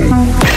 Thank